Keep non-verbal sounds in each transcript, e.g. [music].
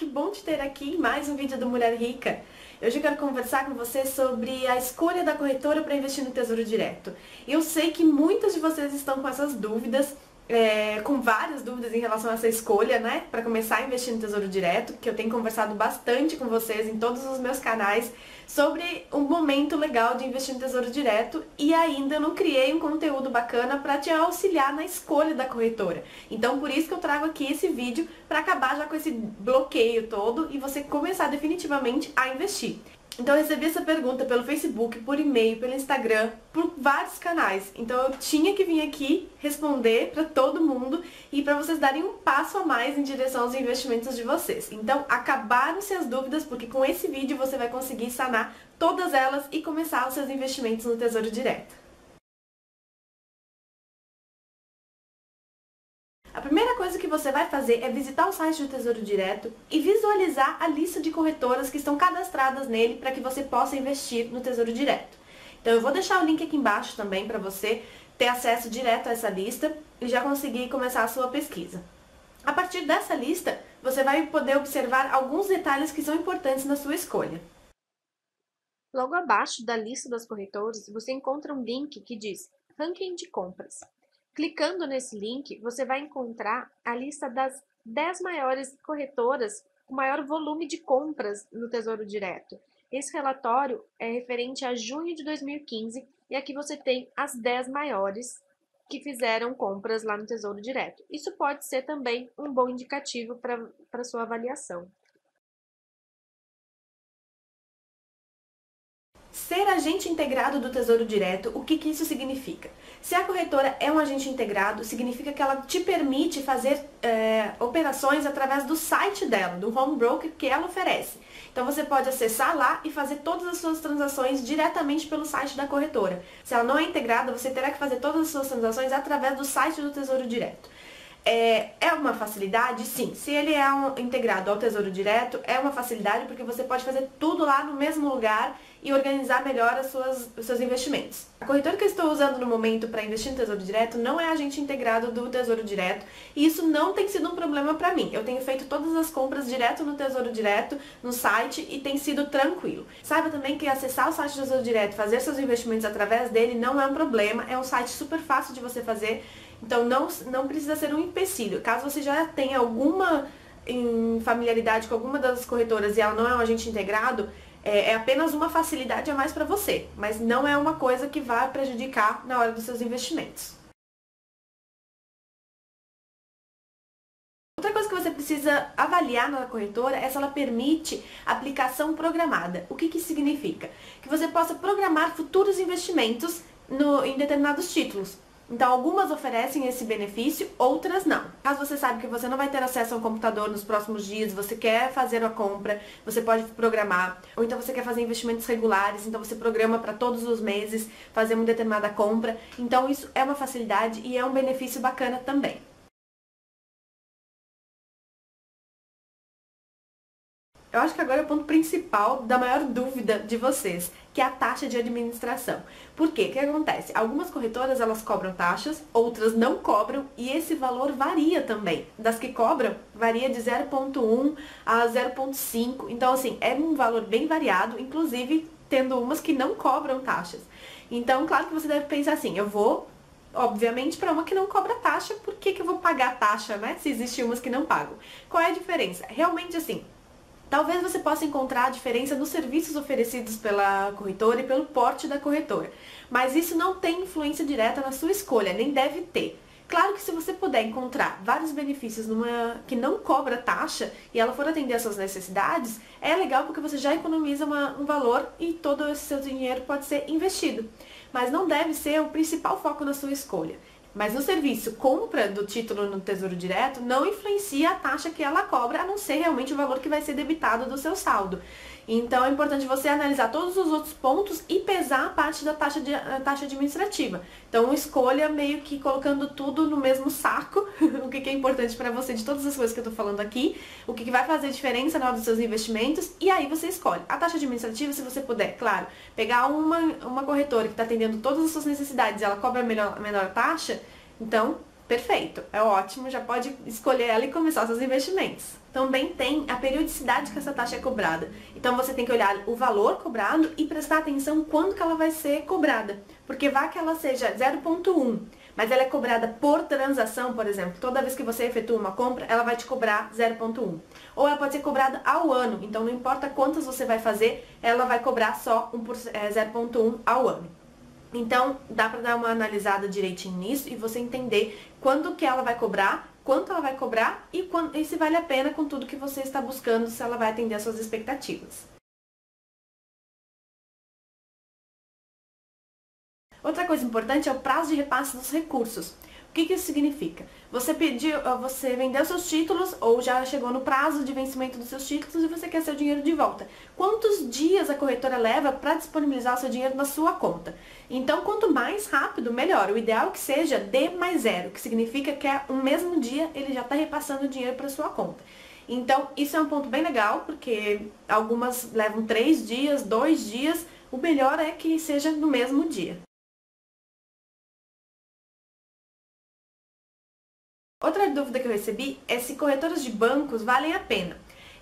que bom te ter aqui em mais um vídeo do Mulher Rica. Hoje eu quero conversar com você sobre a escolha da corretora para investir no Tesouro Direto. Eu sei que muitas de vocês estão com essas dúvidas, é, com várias dúvidas em relação a essa escolha, né, para começar a investir no Tesouro Direto, que eu tenho conversado bastante com vocês em todos os meus canais sobre um momento legal de investir no Tesouro Direto e ainda não criei um conteúdo bacana para te auxiliar na escolha da corretora. Então por isso que eu trago aqui esse vídeo para acabar já com esse bloqueio todo e você começar definitivamente a investir. Então eu recebi essa pergunta pelo Facebook, por e-mail, pelo Instagram, por vários canais. Então eu tinha que vir aqui responder para todo mundo e para vocês darem um passo a mais em direção aos investimentos de vocês. Então acabaram-se as dúvidas, porque com esse vídeo você vai conseguir sanar todas elas e começar os seus investimentos no Tesouro Direto. Coisa que você vai fazer é visitar o site do Tesouro Direto e visualizar a lista de corretoras que estão cadastradas nele para que você possa investir no Tesouro Direto. Então eu vou deixar o link aqui embaixo também para você ter acesso direto a essa lista e já conseguir começar a sua pesquisa. A partir dessa lista, você vai poder observar alguns detalhes que são importantes na sua escolha. Logo abaixo da lista das corretoras, você encontra um link que diz Ranking de compras. Clicando nesse link, você vai encontrar a lista das 10 maiores corretoras com maior volume de compras no Tesouro Direto. Esse relatório é referente a junho de 2015 e aqui você tem as 10 maiores que fizeram compras lá no Tesouro Direto. Isso pode ser também um bom indicativo para sua avaliação. Ser agente integrado do Tesouro Direto, o que, que isso significa? Se a corretora é um agente integrado, significa que ela te permite fazer é, operações através do site dela, do home broker que ela oferece. Então você pode acessar lá e fazer todas as suas transações diretamente pelo site da corretora. Se ela não é integrada, você terá que fazer todas as suas transações através do site do Tesouro Direto. É, é uma facilidade? Sim. Se ele é um, integrado ao Tesouro Direto, é uma facilidade porque você pode fazer tudo lá no mesmo lugar e organizar melhor as suas, os seus investimentos. A corretora que eu estou usando no momento para investir no Tesouro Direto não é agente integrado do Tesouro Direto e isso não tem sido um problema para mim. Eu tenho feito todas as compras direto no Tesouro Direto, no site e tem sido tranquilo. Saiba também que acessar o site do Tesouro Direto, fazer seus investimentos através dele não é um problema, é um site super fácil de você fazer então não, não precisa ser um empecilho. Caso você já tenha alguma em familiaridade com alguma das corretoras e ela não é um agente integrado, é, é apenas uma facilidade a mais para você, mas não é uma coisa que vai prejudicar na hora dos seus investimentos. Outra coisa que você precisa avaliar na corretora é se ela permite aplicação programada. O que, que significa? Que você possa programar futuros investimentos no, em determinados títulos. Então, algumas oferecem esse benefício, outras não. Caso você sabe que você não vai ter acesso ao computador nos próximos dias, você quer fazer uma compra, você pode programar. Ou então você quer fazer investimentos regulares, então você programa para todos os meses fazer uma determinada compra. Então, isso é uma facilidade e é um benefício bacana também. Eu acho que agora é o ponto principal da maior dúvida de vocês, que é a taxa de administração. Por quê? O que acontece? Algumas corretoras elas cobram taxas, outras não cobram e esse valor varia também. Das que cobram, varia de 0.1 a 0.5. Então, assim, é um valor bem variado, inclusive tendo umas que não cobram taxas. Então, claro que você deve pensar assim, eu vou obviamente, para uma que não cobra taxa, por que, que eu vou pagar taxa, né? Se existem umas que não pagam. Qual é a diferença? Realmente, assim, Talvez você possa encontrar a diferença nos serviços oferecidos pela corretora e pelo porte da corretora, mas isso não tem influência direta na sua escolha, nem deve ter. Claro que se você puder encontrar vários benefícios numa que não cobra taxa e ela for atender às suas necessidades, é legal porque você já economiza uma, um valor e todo esse seu dinheiro pode ser investido. Mas não deve ser o principal foco na sua escolha. Mas no serviço compra do título no Tesouro Direto não influencia a taxa que ela cobra, a não ser realmente o valor que vai ser debitado do seu saldo. Então é importante você analisar todos os outros pontos e pesar a parte da taxa, de, taxa administrativa. Então escolha meio que colocando tudo no mesmo saco, [laughs] o que, que é importante para você de todas as coisas que eu estou falando aqui, o que, que vai fazer diferença na hora dos seus investimentos, e aí você escolhe. A taxa administrativa, se você puder, claro, pegar uma, uma corretora que está atendendo todas as suas necessidades e ela cobra a melhor, a menor taxa, então Perfeito, é ótimo, já pode escolher ela e começar seus investimentos. Também tem a periodicidade que essa taxa é cobrada. Então você tem que olhar o valor cobrado e prestar atenção quando que ela vai ser cobrada. Porque vá que ela seja 0.1, mas ela é cobrada por transação, por exemplo. Toda vez que você efetua uma compra, ela vai te cobrar 0.1. Ou ela pode ser cobrada ao ano. Então não importa quantas você vai fazer, ela vai cobrar só 0.1 é, ao ano. Então, dá para dar uma analisada direitinho nisso e você entender quando que ela vai cobrar, quanto ela vai cobrar e, quando, e se vale a pena com tudo que você está buscando, se ela vai atender às suas expectativas. Outra coisa importante é o prazo de repasse dos recursos. O que, que isso significa? Você pediu, você vendeu seus títulos ou já chegou no prazo de vencimento dos seus títulos e você quer seu dinheiro de volta. Quantos dias a corretora leva para disponibilizar o seu dinheiro na sua conta? Então, quanto mais rápido, melhor. O ideal é que seja D mais zero, que significa que é um mesmo dia ele já está repassando o dinheiro para sua conta. Então, isso é um ponto bem legal, porque algumas levam três dias, dois dias. O melhor é que seja no mesmo dia. Outra dúvida que eu recebi é se corretoras de bancos valem a pena.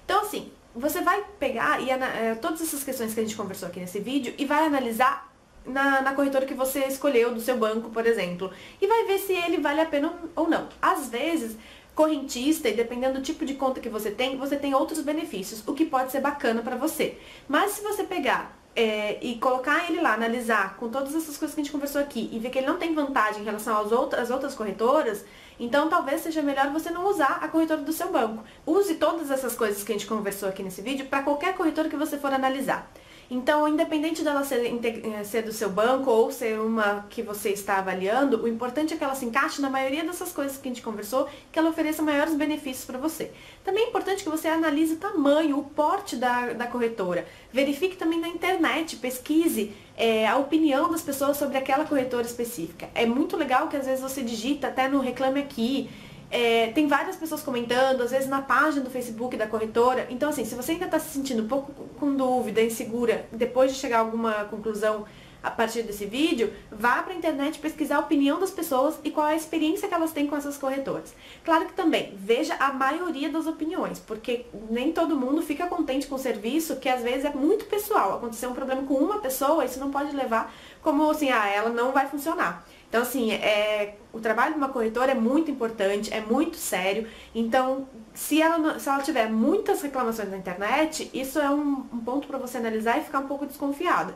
Então, assim, você vai pegar e é, todas essas questões que a gente conversou aqui nesse vídeo e vai analisar na, na, corretora que você escolheu, do seu banco, por exemplo, e vai ver se ele vale a pena ou não. Às vezes, correntista e dependendo do tipo de conta que você tem, você tem outros benefícios, o que pode ser bacana para você. Mas se você pegar é, e colocar ele lá, analisar com todas essas coisas que a gente conversou aqui e ver que ele não tem vantagem em relação às outras, às outras corretoras, então talvez seja melhor você não usar a corretora do seu banco. Use todas essas coisas que a gente conversou aqui nesse vídeo para qualquer corretora que você for analisar. Então, independente dela ser, eh, ser, do seu banco ou ser uma que você está avaliando, o importante é que ela se encaixe na maioria dessas coisas que a gente conversou, que ela ofereça maiores benefícios para você. Também é importante que você analise o tamanho, o porte da, da corretora. Verifique também na internet, pesquise é, a opinião das pessoas sobre aquela corretora específica. É muito legal que às vezes você digita até no Reclame Aqui, é, tem várias pessoas comentando, às vezes na página do Facebook da corretora. Então, assim, se você ainda está se sentindo um pouco com dúvida, insegura, depois de chegar a alguma conclusão a partir desse vídeo, vá para a internet pesquisar a opinião das pessoas e qual é a experiência que elas têm com essas corretoras. Claro que também, veja a maioria das opiniões, porque nem todo mundo fica contente com o serviço, que às vezes é muito pessoal. Aconteceu um problema com uma pessoa, isso não pode levar como assim, ah, ela não vai funcionar. Então, assim, é, o trabalho de uma corretora é muito importante, é muito sério. Então, se ela, se ela tiver muitas reclamações na internet, isso é um, um ponto para você analisar e ficar um pouco desconfiada.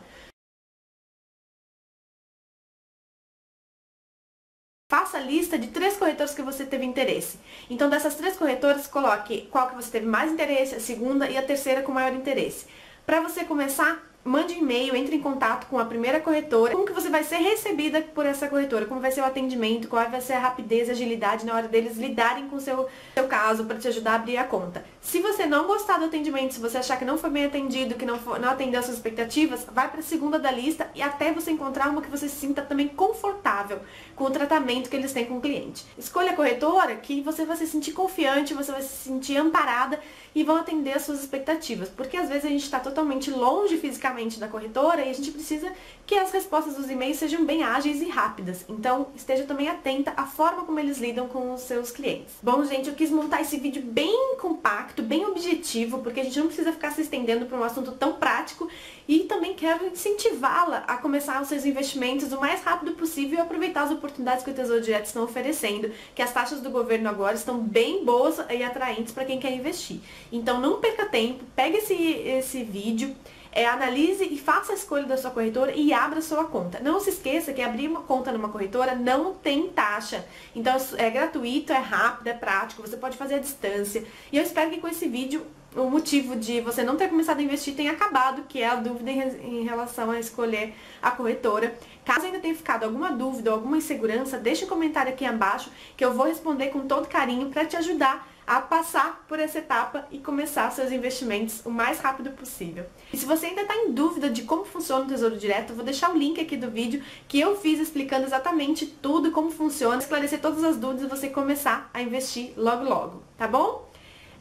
Faça a lista de três corretoras que você teve interesse. Então, dessas três corretoras, coloque qual que você teve mais interesse, a segunda e a terceira com maior interesse. Para você começar mande e-mail, entre em contato com a primeira corretora, como que você vai ser recebida por essa corretora, como vai ser o atendimento, qual vai ser a rapidez e agilidade na hora deles lidarem com o seu, seu caso para te ajudar a abrir a conta. Se você não gostar do atendimento, se você achar que não foi bem atendido, que não, for, não atendeu as suas expectativas, vai para a segunda da lista e até você encontrar uma que você se sinta também confortável com o tratamento que eles têm com o cliente. Escolha a corretora que você vai se sentir confiante, você vai se sentir amparada e vão atender as suas expectativas, porque às vezes a gente está totalmente longe fisicamente da corretora e a gente precisa que as respostas dos e-mails sejam bem ágeis e rápidas. Então, esteja também atenta à forma como eles lidam com os seus clientes. Bom, gente, eu quis montar esse vídeo bem compacto, bem objetivo, porque a gente não precisa ficar se estendendo para um assunto tão prático e também quero incentivá-la a começar os seus investimentos o mais rápido possível e aproveitar as oportunidades que o Tesouro Direto estão oferecendo, que as taxas do governo agora estão bem boas e atraentes para quem quer investir. Então, não perca tempo, pegue esse, esse vídeo, é, analise e faça a escolha da sua corretora e abra sua conta. Não se esqueça que abrir uma conta numa corretora não tem taxa. Então é gratuito, é rápido, é prático, você pode fazer à distância. E eu espero que com esse vídeo o motivo de você não ter começado a investir tenha acabado, que é a dúvida em relação a escolher a corretora. Caso ainda tenha ficado alguma dúvida ou alguma insegurança, deixe um comentário aqui abaixo que eu vou responder com todo carinho para te ajudar a passar por essa etapa e começar seus investimentos o mais rápido possível. E se você ainda está em dúvida de como funciona o Tesouro Direto, eu vou deixar o link aqui do vídeo que eu fiz explicando exatamente tudo como funciona, esclarecer todas as dúvidas e você começar a investir logo logo, tá bom?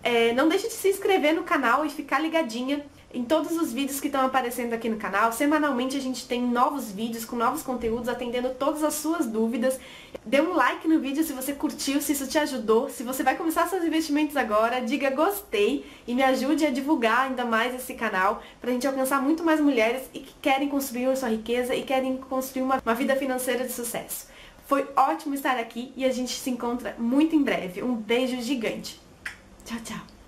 É, não deixe de se inscrever no canal e ficar ligadinha em todos os vídeos que estão aparecendo aqui no canal. Semanalmente a gente tem novos vídeos com novos conteúdos atendendo todas as suas dúvidas. Dê um like no vídeo se você curtiu, se isso te ajudou. Se você vai começar seus investimentos agora, diga gostei e me ajude a divulgar ainda mais esse canal para a gente alcançar muito mais mulheres e que querem construir a sua riqueza e querem construir uma, uma vida financeira de sucesso. Foi ótimo estar aqui e a gente se encontra muito em breve. Um beijo gigante. Tchau, tchau.